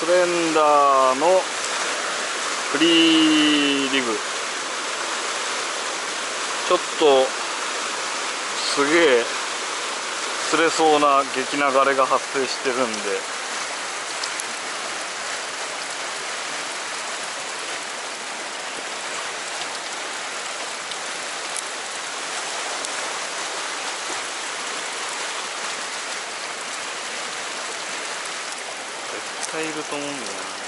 スレンダーのフリーリグ。ちょっとすげえ釣れそうな激流れが発生してるんで。対いると思うんだよな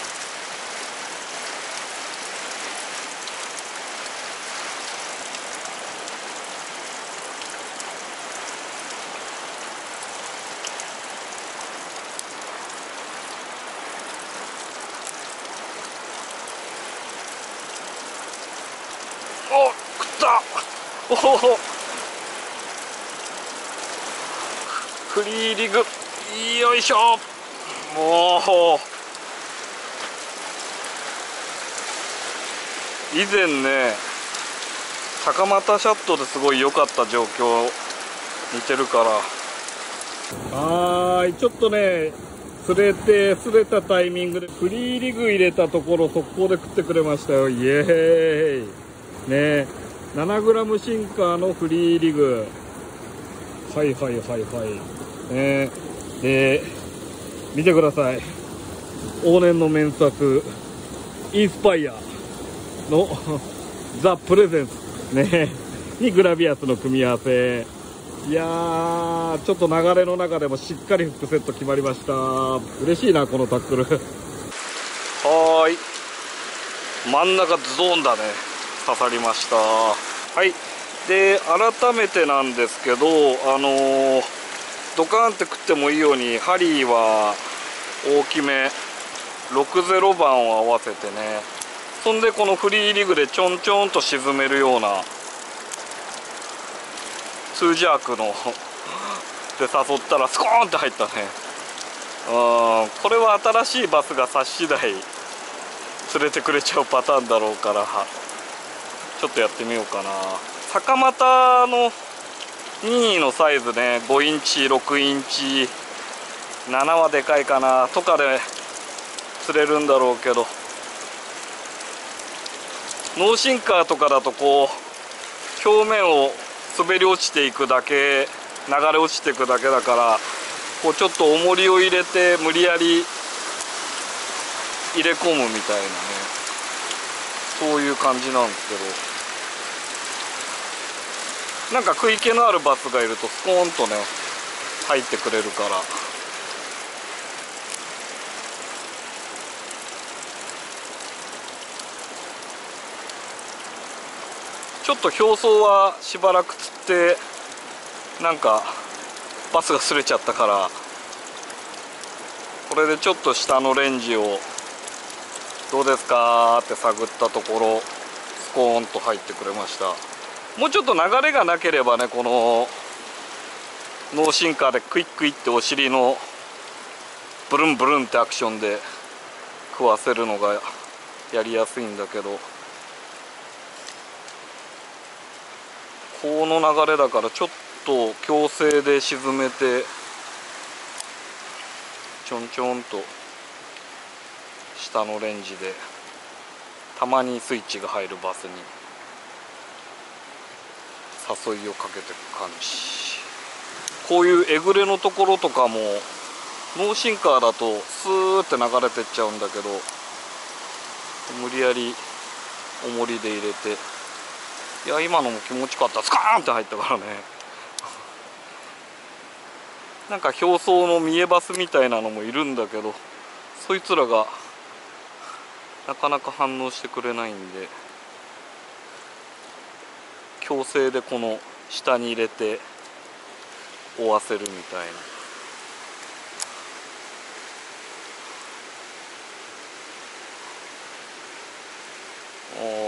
お食った。おおフリーリグ。よいしょ。もう以前ね高俣シャットですごい良かった状況似てるから。はーいちょっとね釣れて釣れたタイミングでフリーリグ入れたところ速攻で食ってくれましたよ。イエーイ。ね 7g シンカーのフリーリグ。はいはいはいはい。ねで見てください。往年の名作インスパイアの ザ・プレゼンスね。にグラビアスの組み合わせ。いやーちょっと流れの中でもしっかりフックセット決まりました。嬉しいなこのタックル。はーい。真ん中ズドーンだね。刺さりました。はい。で改めてなんですけどあのー、ドカーンって食ってもいいように針は大きめ。60番を合わせてね。そんでこのフリーリグでちょんちょんと沈めるような2ジャークの で誘ったらスコーンって入ったね。うんこれは新しいバスが差し次第連れてくれちゃうパターンだろうからちょっとやってみようかな。サカマタの任意のサイズね5インチ6インチ7はでかいかなとかで釣れるんだろうけど。ノーシンカーとかだとこう表面を滑り落ちていくだけ流れ落ちていくだけだからこうちょっと重りを入れて無理やり入れ込むみたいなね。そういう感じなんですけど。なんか食い気のあるバスがいるとスコーンとね入ってくれるから。ちょっと表層はしばらく釣ってなんかバスがスレちゃったからこれでちょっと下のレンジをどうですかって探ったところスコーンと入ってくれました。もうちょっと流れがなければねこのノーシンカーでクイックイってお尻のブルンブルンってアクションで食わせるのがやりやすいんだけど。この流れだからちょっと強制で沈めてちょんちょんと下のレンジでたまにスイッチが入るバスに。誘いをかけてく感じ。こういうえぐれのところとかもノーシンカーだとスーって流れてっちゃうんだけど無理やり重りで入れて。いや今のも気持ちよかった。スカーンって入ったからね。なんか表層の見えバスみたいなのもいるんだけどそいつらがなかなか反応してくれないんで。強制でこの下に入れて追わせるみたいな。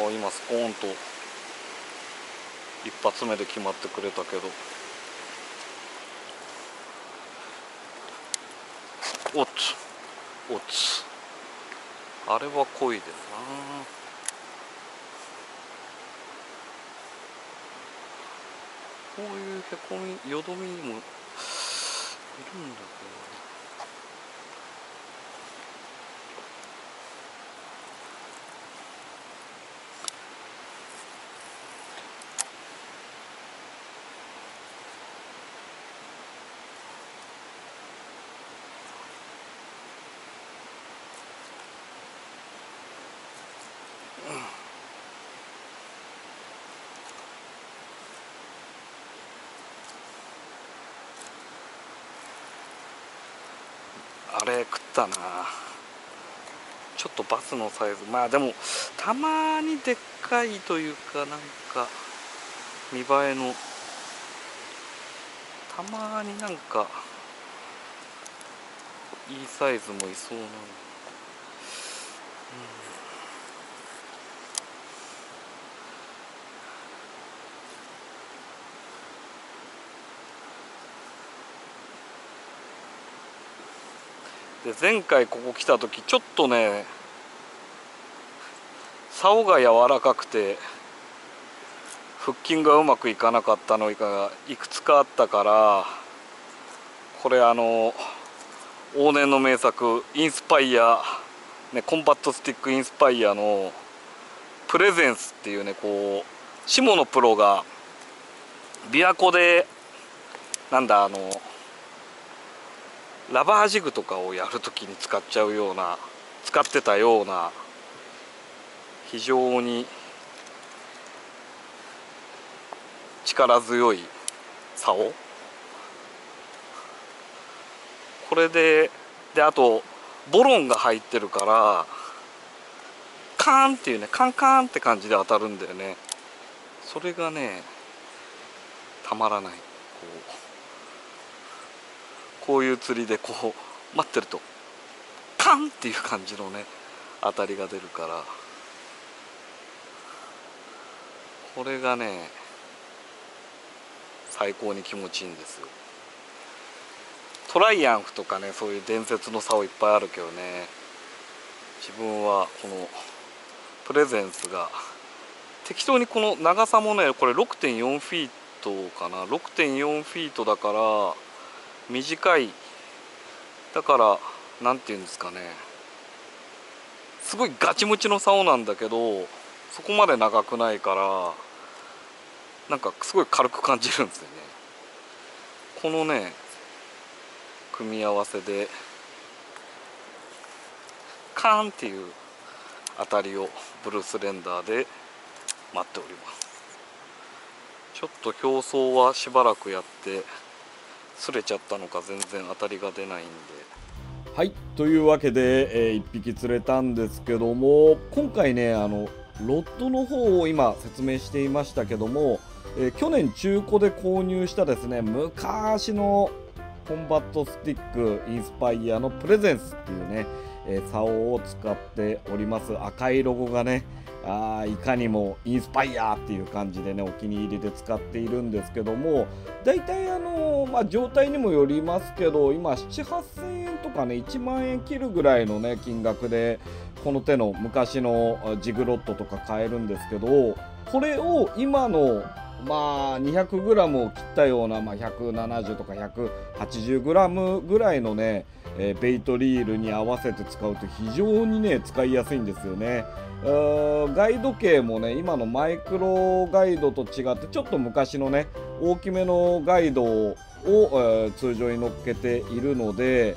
お今スコーンと一発目で決まってくれたけど。おっつおつあれは濃いですなこういうへこみよどみにもいるんだけどあれ食ったな。ちょっとバスのサイズ。まあでもたまにでっかいというかなんか見栄えの。たまになんかいいサイズもいそうな。の、うん、で前回ここ来た時ちょっとね竿が柔らかくてフッキングがうまくいかなかったのがいくつかあったからこれあの往年の名作インスパイア、ね、コンバットスティックインスパイアのプレゼンスっていうねこう下野プロが琵琶湖でなんだあのラバージグとかをやるときに使っちゃうような使ってたような非常に力強い竿。これでであとボロンが入ってるからカーンっていうねカンカンって感じで当たるんだよね。それがねたまらない。こう。こういう釣りでこう待ってるとカンっていう感じのね当たりが出るから。これがね最高に気持ちいいんですよ。トライアンフとかねそういう伝説の差をいっぱいあるけどね自分はこのプレゼンスが適当にこの長さもねこれ6.4フィートかな？6.4フィートだから短い。だから何て言うんですかね。すごいガチムチの竿なんだけどそこまで長くないからなんかすごい軽く感じるんですよね。このね組み合わせでカーンっていう当たりをブルースレンダーで待っております。ちょっと競争はしばらくやってすれちゃったのか全然当たりが出ないんで。はいというわけで、えー、1匹釣れたんですけども今回ねあのロッドの方を今説明していましたけども、えー、去年中古で購入したですね昔のコンバットスティックインスパイアのプレゼンスっていうね、えー、竿を使っております。赤いロゴがねあいかにもインスパイアっていう感じでねお気に入りで使っているんですけども大体あのまあ、状態にもよりますけど今78000円とかね1万円切るぐらいのね金額でこの手の昔のジグロッドとか買えるんですけどこれを今のまあ 200g を切ったような、まあ、170とか 180g ぐらいのね、えー、ベイトリールに合わせて使うと非常にね使いやすいんですよね。ガイド系もね今のマイクロガイドと違ってちょっと昔のね大きめのガイドを、えー、通常に乗っけているので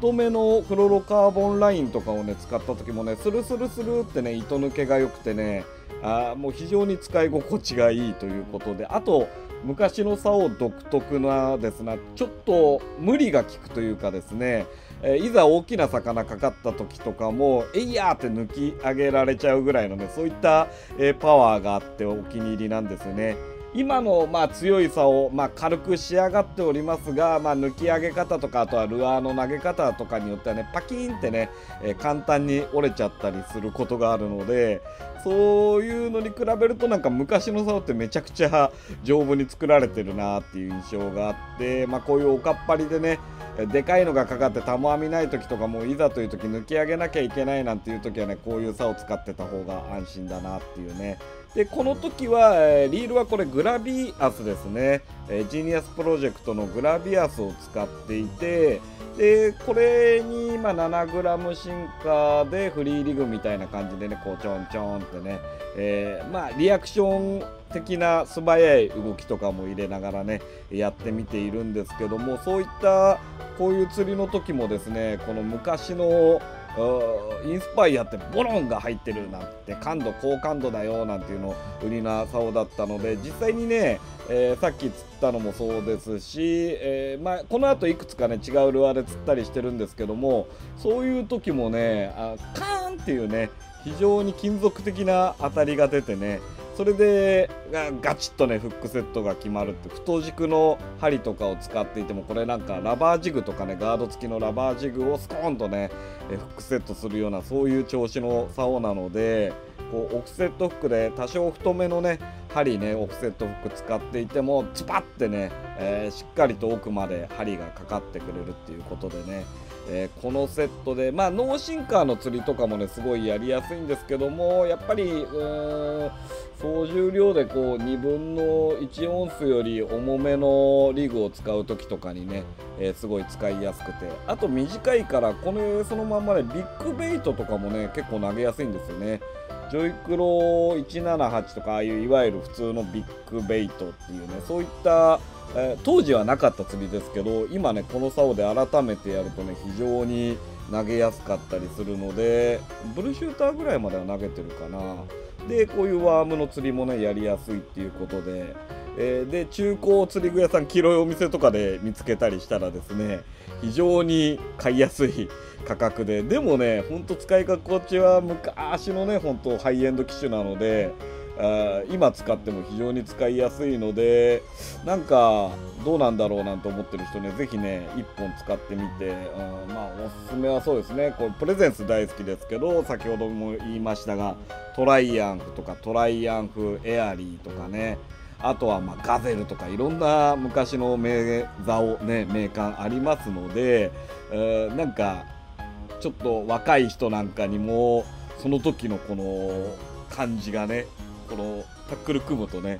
太めのフロロカーボンラインとかをね使った時もねスルスルスルってね糸抜けが良くてねあもう非常に使い心地がいいということであと昔の竿独特なですねちょっと無理が効くというかですねえいざ大きな魚かかった時とかもえいやーって抜き上げられちゃうぐらいのねそういった、えパワーがあってお気に入りなんですよね。今の、まあ、強い差を、まあ、軽く仕上がっておりますが、まあ、抜き上げ方とかあとはルアーの投げ方とかによってはねパキーンってね、えー、簡単に折れちゃったりすることがあるのでそういうのに比べるとなんか昔の竿ってめちゃくちゃ丈夫に作られてるなっていう印象があって、まあ、こういうおかっぱりでねでかいのがかかってたも網ない時とかもいざという時抜き上げなきゃいけないなんていう時はねこういう竿を使ってた方が安心だなっていうねでこの時は、えー、リールはこれグラビアスですね、えー、ジーニアスプロジェクトのグラビアスを使っていてでこれに今 7g 進化でフリーリグみたいな感じでねこうちょんちょんってね、えー、まあリアクション的な素早い動きとかも入れながらねやってみているんですけどもそういったこういう釣りの時もですねこの昔のインスパイアってボロンが入ってるなんて感度高感度だよなんていうの売りな竿だったので実際にね、えー、さっき釣ったのもそうですし、えー、まあ、この後いくつかね違うルアーで釣ったりしてるんですけどもそういう時もねあカーンっていうね非常に金属的な当たりが出てねそれでガチッとねフックセットが決まるって太軸の針とかを使っていてもこれなんかラバージグとかねガード付きのラバージグをスコーンとねフックセットするようなそういう調子の竿なのでこうオフセットフックで多少太めのね針ねオフセットフック使っていてもズバッてね、えー、しっかりと奥まで針がかかってくれるっていうことでね。えー、このセットで、まあ、ノーシンカーの釣りとかもねすごいやりやすいんですけどもやっぱりうーん総重量でこう2分の1オンスより重めのリグを使う時とかにね、えー、すごい使いやすくてあと短いからこれそのまんまねビッグベイトとかもね結構投げやすいんですよね。ジョイクロ178とかああいういわゆる普通のビッグベイトっていうねそういったえー、当時はなかった釣りですけど今ねこの竿で改めてやるとね非常に投げやすかったりするのでブルーシューターぐらいまでは投げてるかな。でこういうワームの釣りもねやりやすいっていうことで、えー、で中古釣り具屋さん黄色いお店とかで見つけたりしたらですね非常に買いやすい価格ででもねほんと使い心地は昔のねほんとハイエンド機種なので今使っても非常に使いやすいのでなんかどうなんだろうなんて思ってる人ね是非ね1本使ってみて、うん、まあおすすめはそうですね。これプレゼンス大好きですけど先ほども言いましたがトライアンフとかトライアンフエアリーとかね。あとはまガゼルとかいろんな昔の名座をね名鑑ありますので、えー、なんかちょっと若い人なんかにもその時のこの感じがねこのタックル組むとね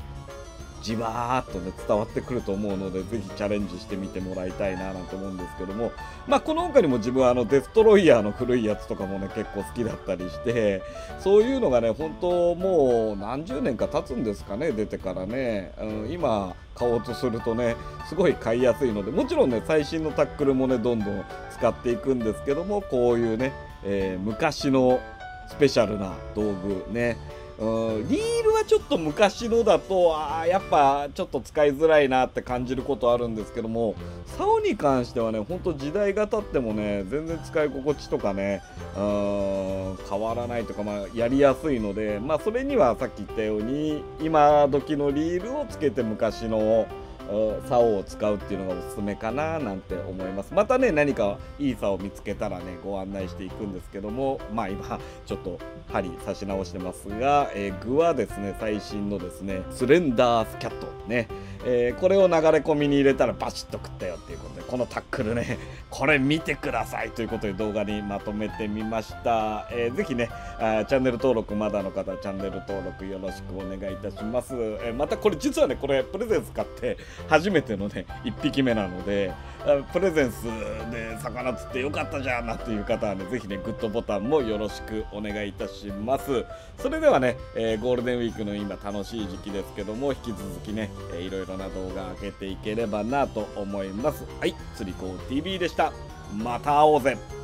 じわーっとね伝わってくると思うのでぜひチャレンジしてみてもらいたいななんて思うんですけどもまあこの他にも自分はあのデストロイヤーの古いやつとかもね結構好きだったりしてそういうのがね本当もう何十年か経つんですかね出てからね、うん、今買おうとするとねすごい買いやすいのでもちろんね最新のタックルもねどんどん使っていくんですけどもこういうね、えー、昔のスペシャルな道具ねうん、リールはちょっと昔のだとあやっぱちょっと使いづらいなって感じることあるんですけども竿に関してはねほんと時代が経ってもね全然使い心地とかねうん変わらないとか、まあ、やりやすいのでまあそれにはさっき言ったように今時のリールをつけて昔の竿を使うっていうのがおすすめかななんて思います。またね何かいい竿を見つけたらねご案内していくんですけどもまあ今ちょっと針刺し直してますが、えー、具はですね最新のですねスレンダースキャットね、えー、これを流れ込みに入れたらバチッと食ったよっていうことでこのタックルね これ見てください。ということで動画にまとめてみました、えー、ぜひねあチャンネル登録まだの方チャンネル登録よろしくお願いいたします、えー、またこれ実はねこれプレゼンス買って初めてのね1匹目なのでプレゼンスで魚釣ってよかったじゃんなっていう方はねぜひねグッドボタンもよろしくお願いいたします。それではね、えー、ゴールデンウィークの今楽しい時期ですけども引き続きね、えー、いろいろな動画を上げていければなと思います。はい釣り子 TV でした。また会おうぜ。